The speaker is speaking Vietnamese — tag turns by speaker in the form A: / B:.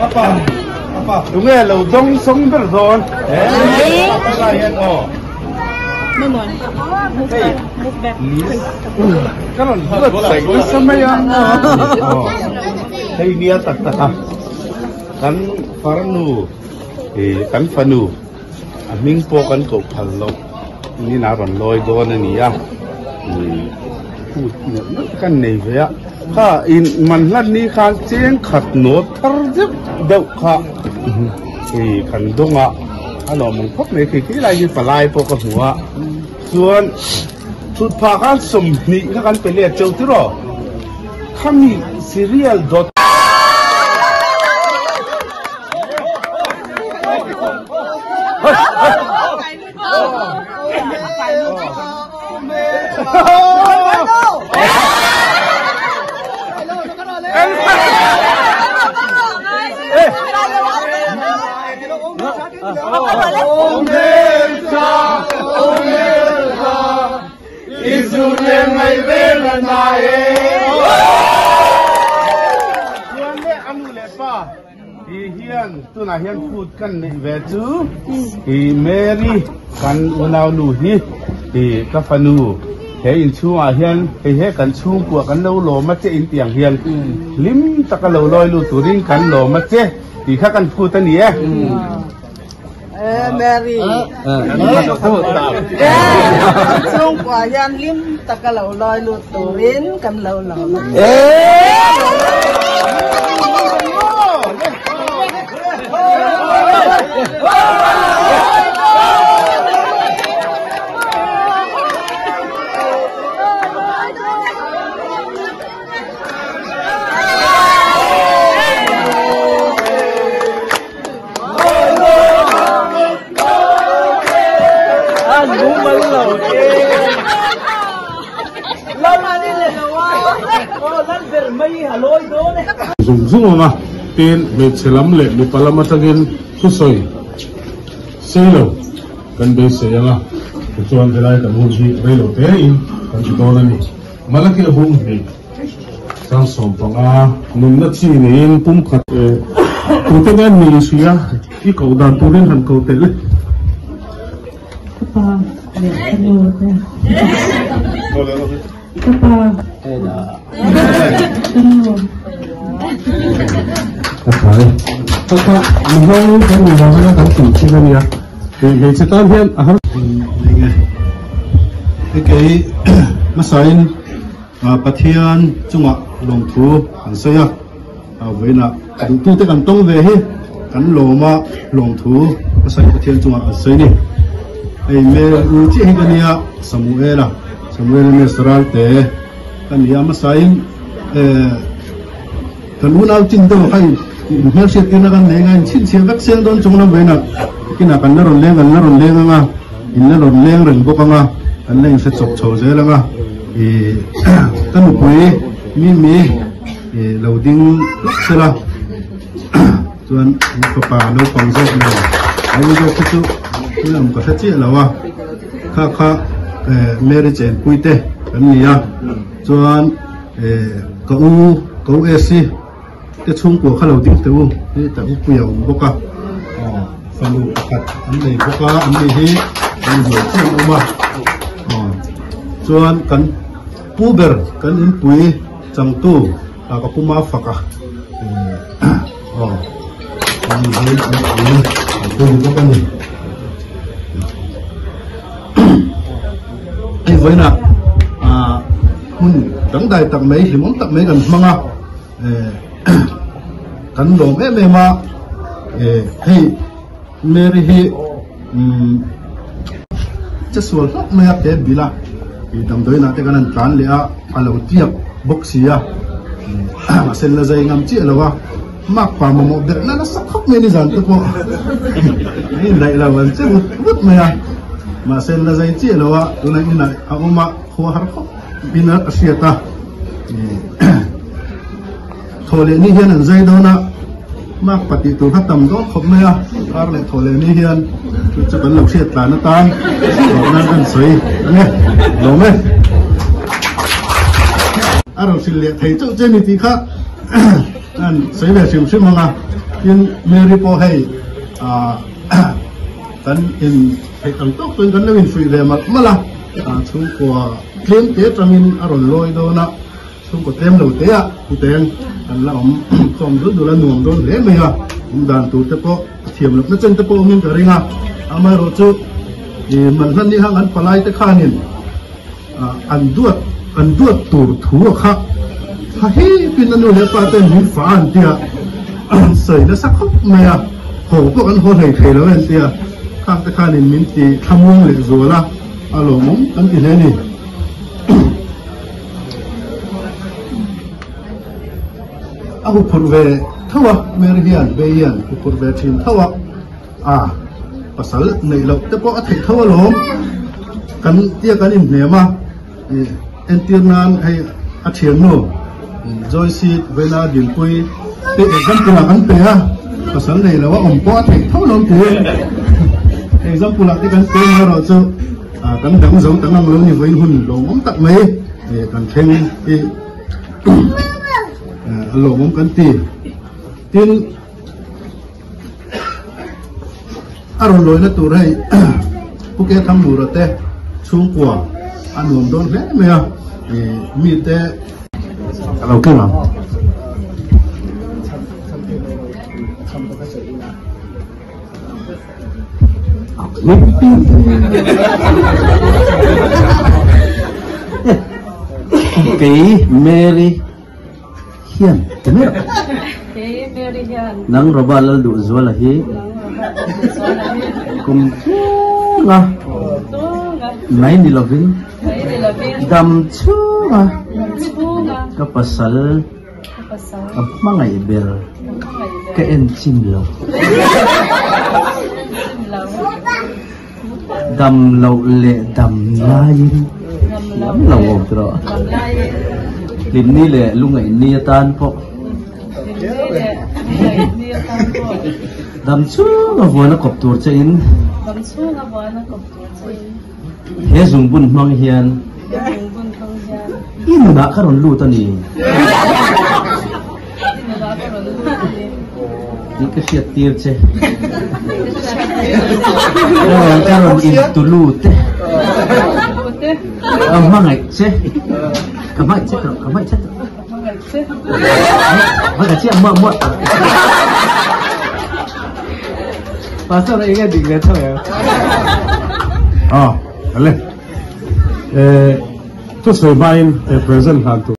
A: 아빠 Dunge lo dong song ber don. Eh. Apa yang oh? Memang. Mukbang. Mukbang. Kalau buat saya, buat sama yang. Oh. Hei ni tak tak. Kan farnu. Eh, kan fanu. Aming po kan kau palok. Ini naran loy don ni ya. Put ni kan ni ya. ข้าอินมันลั่นนี้ข้าเจียงขัดโนดทร อยู่ปลายพวกหัวส่วนสุดพากันสมนี่ข้ากันไปเรียกเจ้าที่ร Hiền tu na hiền phút kan ni ve chu i mary kan unau nu hi. I ka fanu he in chu a hiền he he kan chu ku kan lo lo ma che in tiang hiền. Lim ta ka lo loi lu turin kan lo ma che i kha kan phut ani e
B: Mary. Sung quả yan lim ta ka lâu loi lu turin kan
A: dùng dùng mà tên về chế lắm lệ bị pala mà tagin khu soi xây lâu cần bê xây nga cái chuan cái này cần hôn gì? Đây lâu thế in. Cần chỉ đó là nè mà là cái hôn gì? Sang sòng bằng à nung nát chi này in pum khát. Cũng cái này mình suy à cái cầu đàn tu đến hẳn cầu tệ đấy
C: Papa, ya, hello. Papa, hello.
A: Kapal. Kaka, mahal kan mahal na kan kimchi na niya. Kaya kaya sa tan hiyan, ahar.
D: cái cái masain à pathian chunga long thu an saya à với na tu tu te kan tong ve hi kan lo ma long thu masai pathian chunga an sai ni ai me u chi hi kan ya samuela samuela me saral te kan ya masain eh kan un au chin do hai mer se tin kan ne ngan chin se vak sen don chung na ve na kina kan na ron leng na ron leng nga in na ron leng ren bo ka nga leng se chok chho je la nga e kan mu pui mi mi e loading se la chuan pa pa lo pang zo na ai zo khu chu ni lam ka chi la wa kha kha e marriage and pui te an ni ya chuan e ka u ka u e si te chung ko kha loading te u. Ni ta u pu ya u bo ka falu pakat an nei bo an ni hi an zo chi u ma chuan kan puber kan in pui chang tu a ka puma faka oh kan với na à hun tận đại tận mấy thì muốn tận mấy gần mong à. Mấy lo me me thì hey mary hi. Cha sual hok me te bila i dam doi na te kan tlan le a alo tiap boxi à, mà xin là zai ngắm chi là wa mak pa mo một de na na sa khop me ni zan tôi po ni là la chưa che wut mà ya ma sen là zai chi lo wa tu na ina a uma ho har khop bina asiata thole ni hian an dây đâu na mak pati tu kha tam do khop me ya ar le thole ni hian chu cha kan lo siat ta na tan. Na kan soi ne lo me aro sil le thei chu che ni ti kha an sei ve sim sim nga nhưng mary po hay à. kan in hei tang tok tun kan lewin free le mat mala a chung ko klem te tramin aron loi do na chung ko tem lo te a ku ten kan la om som du du la nuam do le me ya um dan tu te po thiam lo na chen te po min ka ringa amai ro chu i man han ni hang an palai te khanin an duat an duat tur thu kha ha hi pin anu le pa tên hi fa an tia sei nó sak khop me à ho ko an ho thei thei lo en tia khang te khanin min ti thamung le zola alo mum kan ti le ni aku purve thawa mer hian be hian ku purve thin thawa a pasal nei lo te po a thei thawa lom kan tia kan in ne à en tir nan hay a thian no joy seat vela din pui te example la kan pe ha pasal nei lo wa om po a thei thawa lom te example là cái cái nó rồi chứ à cái đóng giống cái năng lớn như với hun đồ mắm tận mấy. Để cần thêm cái à lộ mắm cần tì tiền à rồi lối nó tụi đây. Cũng cái thăm mù rồi tê. Xuống của ăn uống đón hết mày
E: à. Mì tê. Lâu kia lắm mimpi Kay Mary Hian. kenapa?
B: Kay Mary Hian.
E: Nang roba robalal du zwala hi. Kum nga. Nai
B: ni lovin.
E: Dam chu
B: nga.
E: Kapasal.
B: Kapasal.
E: Ap mga iber.
B: Kain
E: chim
B: lo.
E: Damlaw le damlayin.
B: Gamlaw.
E: Damlaw pero.
B: Gamlaye.
E: Linni le lungay niyatan po.
B: Dili. Dili. Dili. Tampo.
E: Damchu nga buwan na koptur sa in.
B: Bangsunga ba na kapatid?
E: He zumbun mang hiyan.
B: Yung buntong yan.
E: Ino na karon lutan ni.
B: Nagkakaroon.
E: Nakasyatib siya. Karon, karon, intulute.
B: Kamangay
E: siya. Kamangay siya, kamangay siya. Kamangay siya,
B: mamot. Pastor,
E: 应该顶得上呀。啊，好嘞。
D: 呃，这水把人呃本身很多。